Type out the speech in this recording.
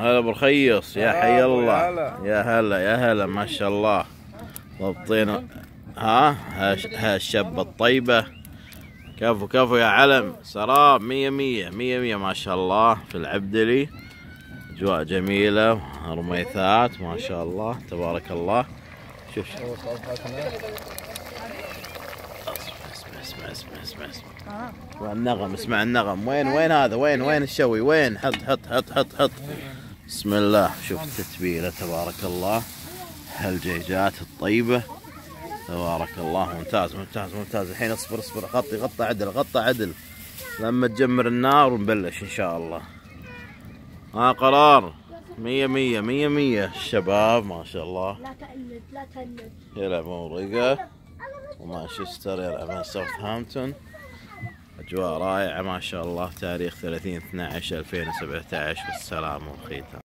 هلا أبو رخيص يا حي الله. يا هلا. يا هلا ما شاء الله. ضبطين ها؟ هاش- هالشبة الطيبة. كفو كفو يا علم. سراب مية مية مية مية ما شاء الله. في العبدلي أجواء جميلة رميثات ما شاء الله. تبارك الله. شوف شوف. اسمع اسمع اسمع اسمع النغم اسمع النغم. وين وين هذا؟ وين وين الشوي؟ وين؟ حط حط حط حط حط. بسم الله. شوف التتبيلة تبارك الله هالجيجات الطيبة. تبارك الله ممتاز ممتاز ممتاز. الحين اصبر اصبر. غطي غطى عدل غطى عدل. لما تجمر النار ونبلش إن شاء الله. ها قرار. مية مية مية مية. الشباب ما شاء الله. لا تقلد لا تقلد يلعبون ريقة ومانشستر يلعبون ساوثهامبتون. أجواء رائعة ما شاء الله تاريخ 30 12 2017 والسلام والختام.